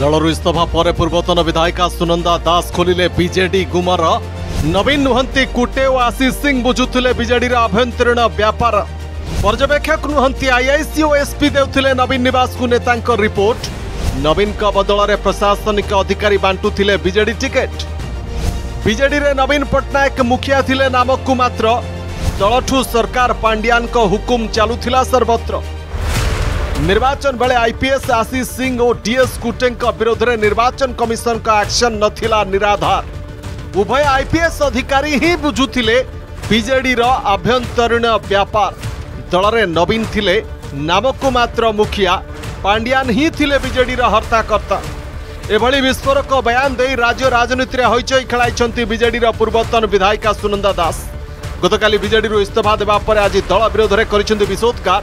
ଦଳରୁ ଇସ୍ତଫା ପରେ ପୂର୍ବତନ ବିଧାୟିକା ସୁନନ୍ଦା ଦାସ ଖୋଲିଲେ ବିଜେଡି ଗୁମର ନବୀନ ନୁହନ୍ତି କୁଟେ ଓ ଆଶିଷ ସିଂ ବୁଝୁଥିଲେ ବିଜେଡିର ଆଭ୍ୟନ୍ତରୀଣ ବ୍ୟାପାର ପର୍ଯ୍ୟବେକ୍ଷକ ନୁହନ୍ତି ଆଇଆଇସି ଓ ଏସ୍ପି ଦେଉଥିଲେ ନବୀନ ନିବାସକୁ ନେତାଙ୍କ ରିପୋର୍ଟ ନବୀନଙ୍କ ବଦଳରେ ପ୍ରଶାସନିକ ଅଧିକାରୀ ବାଣ୍ଟୁଥିଲେ ବିଜେଡି ଟିକେଟ୍ ବିଜେଡିରେ ନବୀନ ପଟ୍ଟନାୟକ ମୁଖିଆ ଥିଲେ ନାମକୁ ମାତ୍ର ଦଳଠୁ ସରକାର ପାଣ୍ଡିଆନଙ୍କ ହୁକୁମ ଚାଲୁଥିଲା ସର୍ବତ୍ର ନିର୍ବାଚନ ବେଳେ ଆଇପିଏସ୍ ଆଶିଷ ସିଂ ଓ ଡିଏସ୍ କୁଟେଙ୍କ ବିରୋଧରେ ନିର୍ବାଚନ କମିଶନଙ୍କ ଆକ୍ସନ୍ ନଥିଲା ନିରାଧାର ଉଭୟ ଆଇପିଏସ୍ ଅଧିକାରୀ ହିଁ ବୁଝୁଥିଲେ ବିଜେଡିର ଆଭ୍ୟନ୍ତରୀଣ ବ୍ୟାପାର ଦଳରେ ନବୀନ ଥିଲେ ନାମକୁ ମାତ୍ର ମୁଖିଆ ପାଣ୍ଡିଆନ ହିଁ ଥିଲେ ବିଜେଡିର ହର୍ତ୍ତାକର୍ତ୍ତା ଏଭଳି ବିସ୍ଫୋରକ ବୟାନ ଦେଇ ରାଜ୍ୟ ରାଜନୀତିରେ ହଇଚଇ ଖେଳାଇଛନ୍ତି ବିଜେଡିର ପୂର୍ବତନ ବିଧାୟିକା ସୁନନ୍ଦା ଦାସ ଗତକାଲି ବିଜେଡିରୁ ଇସ୍ତଫା ଦେବା ପରେ ଆଜି ଦଳ ବିରୋଧରେ କରିଛନ୍ତି ବିଶୋଧକାର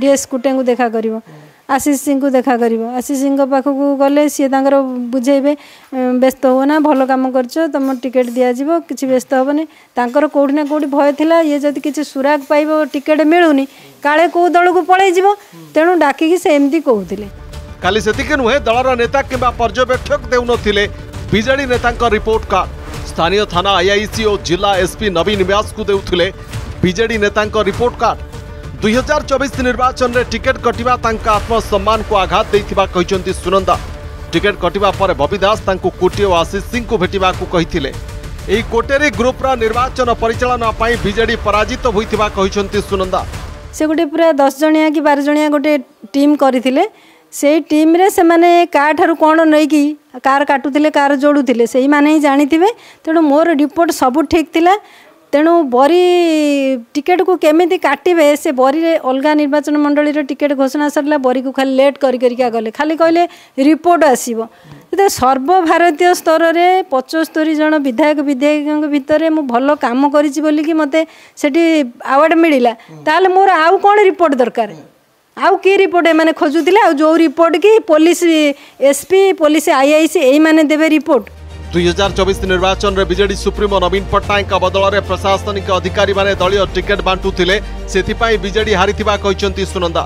ଡିଏସ୍ କୁଟେଙ୍କୁ ଦେଖା କରିବ ଆଶିଷ ସିଂଙ୍କୁ ଦେଖା କରିବ ଆଶିଷ ସିଂଙ୍କ ପାଖକୁ ଗଲେ ସିଏ ତାଙ୍କର ବୁଝେଇବେ ବ୍ୟସ୍ତ ହୁଅନା ଭଲ କାମ କରିଛ ତୁମ ଟିକେଟ୍ ଦିଆଯିବ କିଛି ବ୍ୟସ୍ତ ହେବନି ତାଙ୍କର କେଉଁଠି ନା କେଉଁଠି ଭୟ ଥିଲା ଇଏ ଯଦି କିଛି ସୁରାଗ ପାଇବ ଟିକେଟ୍ ମିଳୁନି କାଳେ କେଉଁ ଦଳକୁ ପଳେଇଯିବ ତେଣୁ ଡାକିକି ସେ ଏମିତି କହୁଥିଲେ ଖାଲି ସେତିକି ନୁହେଁ ଦଳର ନେତା କିମ୍ବା ପର୍ଯ୍ୟବେକ୍ଷକ ଦେଉନଥିଲେ ବିଜେଡି ନେତାଙ୍କ ରିପୋର୍ଟ କାର୍ଡ ସ୍ଥାନୀୟ ଥାନା ଆଇଆଇସି ଓ ଜିଲ୍ଲା ଏସ୍ପି ନବୀନ ବ୍ୟାସଙ୍କୁ ଦେଉଥିଲେ ବିଜେଡି ନେତାଙ୍କ ରିପୋର୍ଟ କାର୍ଡ दुई हजार चबिस निर्वाचन में टिकेट कटा आत्मसम्मान को आघात देखा सुनंदा टिकेट कटा पर बबी दास कोटे और आशीष सिंह को भेटा यही कोटेरी ग्रुप्र निर्वाचन परिचालना विजेडी पराजित होता सुनंदा से गोटे पूरा दस जनिया कि बार जनिया गोटे टीम करते से टीम रे से माने का ठारू कौन नहीं कार काटुले कार जोड़ुले से ही जानी तेणु मोर रिपोर्ट सब ठीक था तेणु बरी को टिकेटको केमि से बरी अलगा निर्वाचन मण्डली र टिकेट घोषणा सरला बरी को खाली लेट खाली गरिपोर्ट आस भारतीय स्तर पचस्तरी जन विधायक विधायक भित्र म भयो काम गरि मते अवार्ड मोर आउ आउँ रिपोर्ट दरकार आउ के रिपोर्ट खोजु अब जो रिपोर्ट कि पोलिस एसपि पोलिस आइआइसि ए रिपोर्ट दुई हजार चबिस निर्वाचन में विजेड सुप्रिमो नवीन पट्टनायक बदल में प्रशासनिक अधिकारी दलय टिकेट बांटुते से विजेडी हारी सुनंदा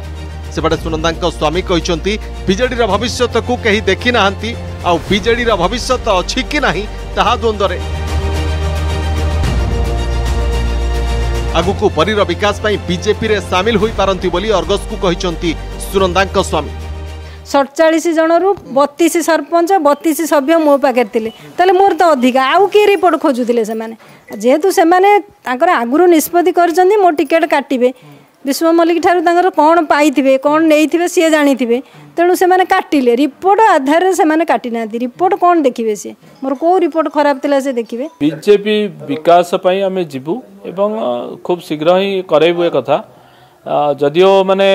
सेपटे सुनंदा स्वामी कहते विजेडर भविष्य को कहीं देखि ना भविष्य अच्छी कि ना ता द्वंद्वर आगक परीर विकास बीजेपी में सामिल हो पारती अर्गस को कहते सुनंदा स्वामी ସତଚାଳିଶ ଜଣରୁ ବତିଶ ସରପଞ୍ଚ ବତିଶ ସଭ୍ୟ ମୋ ପାଖରେ ଥିଲେ ତାହେଲେ ମୋର ତ ଅଧିକା ଆଉ କିଏ ରିପୋର୍ଟ ଖୋଜୁଥିଲେ ସେମାନେ ଯେହେତୁ ସେମାନେ ତାଙ୍କର ଆଗରୁ ନିଷ୍ପତ୍ତି କରିଛନ୍ତି ମୋ ଟିକେଟ୍ କାଟିବେ ବିଶ୍ୱ ମଲ୍ଲିକ ଠାରୁ ତାଙ୍କର କ'ଣ ପାଇଥିବେ କ'ଣ ନେଇଥିବେ ସିଏ ଜାଣିଥିବେ ତେଣୁ ସେମାନେ କାଟିଲେ ରିପୋର୍ଟ ଆଧାରରେ ସେମାନେ କାଟି ନାହାନ୍ତି ରିପୋର୍ଟ କ'ଣ ଦେଖିବେ ସିଏ ମୋର କେଉଁ ରିପୋର୍ଟ ଖରାପ ଥିଲା ସେ ଦେଖିବେ ବିଜେପି ବିକାଶ ପାଇଁ ଆମେ ଯିବୁ ଏବଂ ଖୁବ୍ ଶୀଘ୍ର ହିଁ କରେଇବୁ ଏ କଥା ଯଦିଓ ମାନେ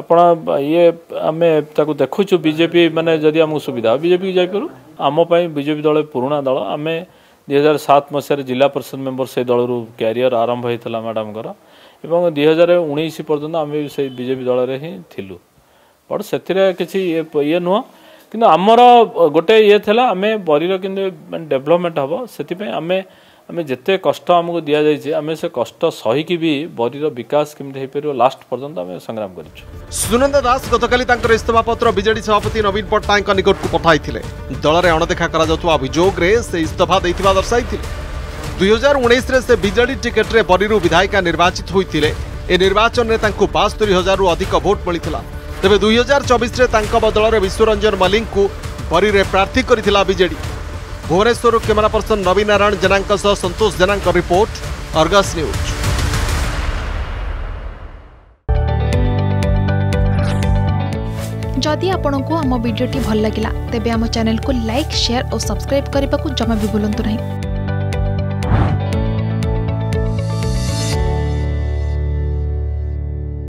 ଆପଣ ଇଏ ଆମେ ତାକୁ ଦେଖୁଛୁ ବିଜେପି ମାନେ ଯଦି ଆମକୁ ସୁବିଧା ବିଜେପିକୁ ଯାଇପାରୁ ଆମ ପାଇଁ ବିଜେପି ଦଳ ପୁରୁଣା ଦଳ ଆମେ ଦୁଇ ହଜାର ସାତ ମସିହାରେ ଜିଲ୍ଲା ପରିଷଦ ମେମ୍ବର ସେ ଦଳରୁ କ୍ୟାରିୟର ଆରମ୍ଭ ହୋଇଥିଲା ମ୍ୟାଡ଼ାମଙ୍କର ଏବଂ ଦୁଇ ହଜାର ଉଣେଇଶ ପର୍ଯ୍ୟନ୍ତ ଆମେ ସେଇ ବିଜେପି ଦଳରେ ହିଁ ଥିଲୁ ବଟ୍ ସେଥିରେ କିଛି ଇଏ ନୁହଁ କିନ୍ତୁ ଆମର ଗୋଟେ ଇଏ ଥିଲା ଆମେ ବରିର କିନ୍ତୁ ଡେଭଲପମେଣ୍ଟ ହେବ ସେଥିପାଇଁ ଆମେ ଆମେ ଯେତେ କଷ୍ଟ ଆମକୁ ଦିଆଯାଇଛି ଆମେ ସେ କଷ୍ଟ ସହିକି ବି ବରିର ବିକାଶ କେମିତି ହେଇପାରିବ ଲାଷ୍ଟ ପର୍ଯ୍ୟନ୍ତ ଆମେ ସଂଗ୍ରାମ କରିଛୁ ସୁନନ୍ଦ ଦାସ ଗତକାଲି ତାଙ୍କର ଇସ୍ତଫାପତ୍ର ବିଜେଡି ସଭାପତି ନବୀନ ପଟ୍ଟନାୟକଙ୍କ ନିକଟକୁ ପଠାଇଥିଲେ ଦଳରେ ଅଣଦେଖା କରାଯାଉଥିବା ଅଭିଯୋଗରେ ସେ ଇସ୍ତଫା ଦେଇଥିବା ଦର୍ଶାଇଥିଲେ ଦୁଇହଜାର ଉଣେଇଶରେ ସେ ବିଜେଡି ଟିକେଟରେ ବରିରୁ ବିଧାୟିକା ନିର୍ବାଚିତ ହୋଇଥିଲେ ଏ ନିର୍ବାଚନରେ ତାଙ୍କୁ ବାସ୍ତରୀ ହଜାରରୁ ଅଧିକ ଭୋଟ୍ ମିଳିଥିଲା ତେବେ ଦୁଇହଜାର ଚବିଶରେ ତାଙ୍କ ବଦଳରେ ବିଶ୍ୱରଞ୍ଜନ ମଲ୍ଲିକଙ୍କୁ ବରିରେ ପ୍ରାର୍ଥୀ କରିଥିଲା BJD Bhubaneswar camera person Naveen Narayan Jena Santosh Jena report Argus news जदि आपण को आम भिड्टे भल लगा तेब आम चेल्क लाइक सेयार और सब्सक्राइब करने को जमा भी बुलां नहीं